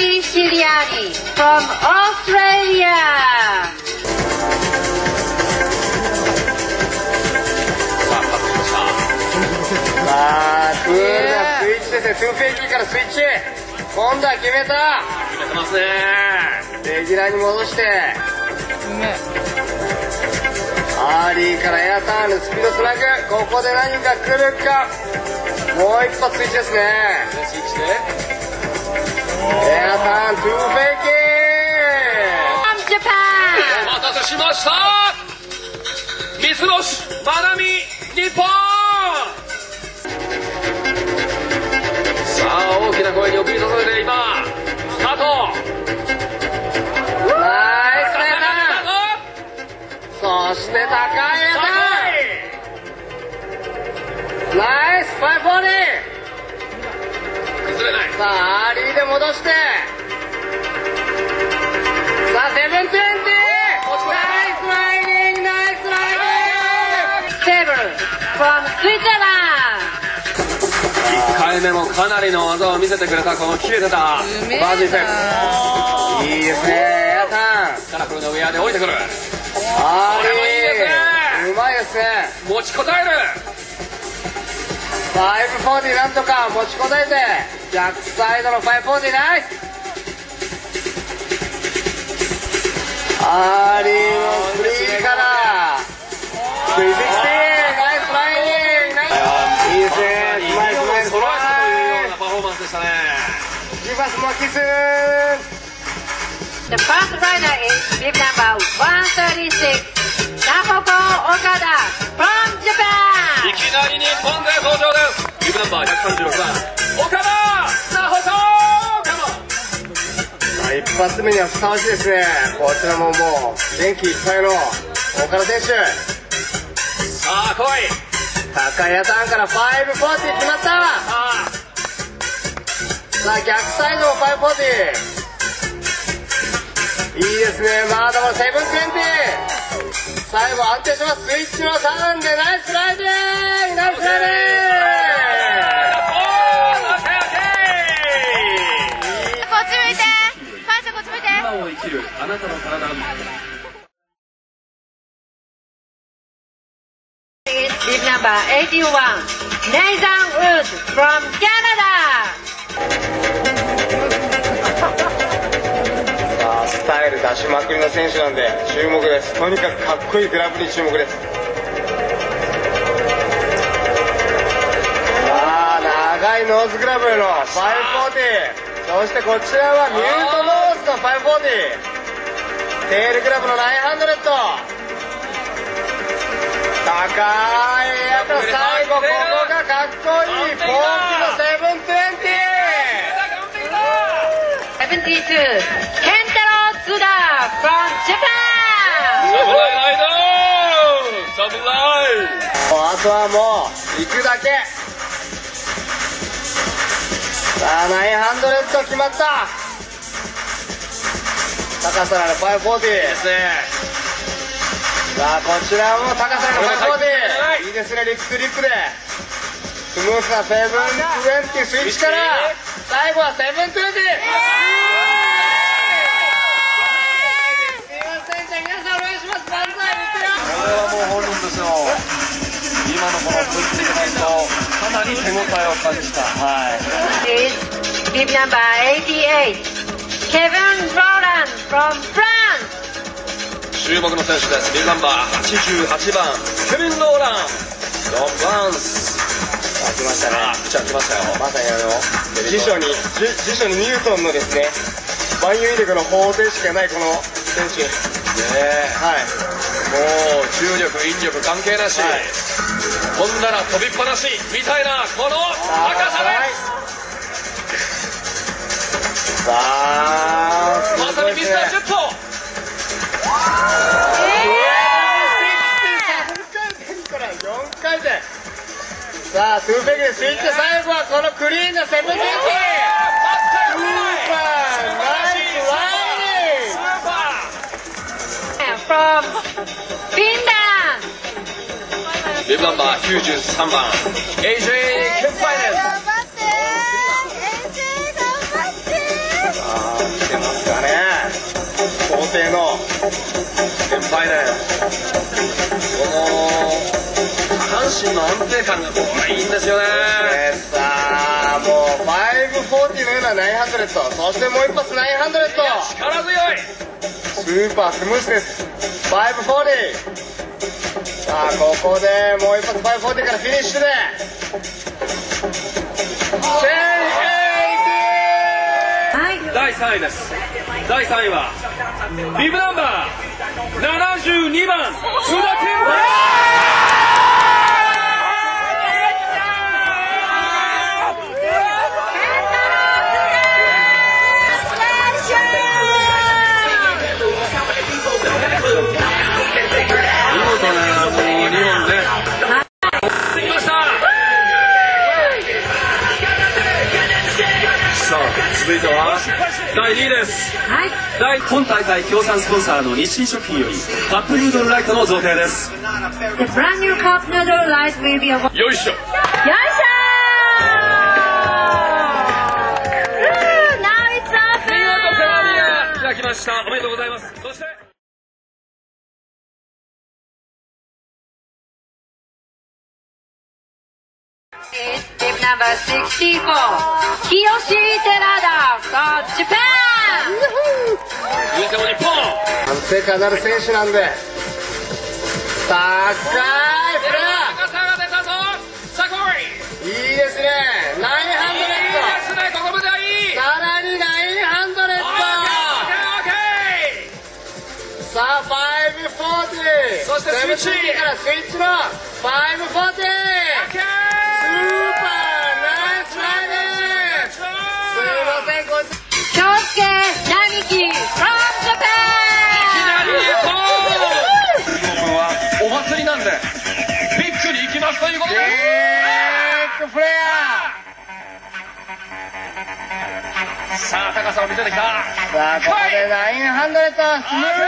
From ールなスイッチですねトゥーフェイキーからスイッチ。今度は決めた。決めてますね。レギュラーに戻して。アーリーからエアターンのスピードつなぐここで何か来るか。もう一発スイッチですね。スイッチで。エアターントゥーフェイキー From Japan. お待たせしました三つ星まなみ日本さあ大きな声に送り出されて今スタートナイスエアターンそして高いエアターンナイス540崩れない。さあアーリーで戻して。さあ720ナイスライディングナイスライディング Seven from Switzerland. 1回目もかなりの技を見せてくれたこの切れてた。バージンフェンス。いいですね。エアター。ンカラフルなウェアで降りてくる。これもいいですね。うまいですね。持ちこたえる540なんとか持ちこたえて逆サイドの540ナイスアーリーのスリーから。360ナイスライディングナイスいいですねいいスマイルスマイルスというようなパフォーマンスで。したねルギブアスモキス The first rider is bib number 136, Nahoko Okada from い Japan. きなり日本で登場ナンバー136番岡田さあ一発目にはふさわしい。ですねこちらももう元気いっぱいの岡田選手さあ来い。高いアターンから540決まった。さあさあ逆サイドも540いいですねまだまだ720最後安定しますスイッチのターンでナイスライディングナイスライディングなたの体 Is bib number 81, Nathan Wood from Canada. あスタイル出しまくりの選手なんで注目です。とにかくかっこいいグラブに注目です。さあ長いノーズグラブの540そしてこちらはミュートノーズの540テールグラブの900高いやっぱ最後ここがかっこいいポーキの720 72, Kentaro Tsuda from サ Japan. ムライライダーサムライあとはもう行くだけさあ900決まった高さのある540ですね。さあこちらも高さのこれも入ってる540い。いですね。リップリップで。スムースな720スイッチから。最後は720すいません。じゃあ皆さんお願いします。万歳これはもう本人としての今のこのポイントいただとかなり手応えを感じた。はい。Is bib number 88, Kevin Roland. 注目の選手です。ビルナンバー88番ケビン・ローラン。ドン・バンス。あ来ましたねあ来ましたよ。まさにあの辞書に辞辞書にニュートンのですね万有引力の方程式がないこの選手。ねはい。えもう重力引力関係なし、はい。飛んだら飛びっぱなしみたいなこの高さです。さあタージェット3から4回転さあトゥーフェイクでスイッチで最後はこのクリーンなセブンティースーパーナイスライング From Finland. ビブナンバー93番 AJ ケンパイ身の安定感がこれいいんですよね。でさあもう540のような900そしてもう一発900力強い。スーパースムーズです。540さあここでもう一発540からフィニッシュで。はい第3位です。第3位はビブナンバー72番津田健見は第2位です。はい。第今大会協賛スポンサーの日清食品よりカップヌードルライトの贈呈です。よいしょ。よいしょきました。おめでとうございます。そして is team number 64 Kiyoshi Terada from Japan! 続いても日本安定感のある選手なんで高いフラ高さが出たぞさあ来いいいですね900いいですねここまではいいさらに900オッケーオッケーオッケーさあ540そしてスイッチ720からスイッチの540 Kyosuke Namiki from いきな Japan り日本はお祭りなんでビッグに行きますということでビッグフレア。さあ高さを見せてきた。さあここで900スムーズ。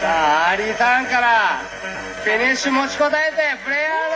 さあアリーターンからフィニッシュ持ちこたえてフレア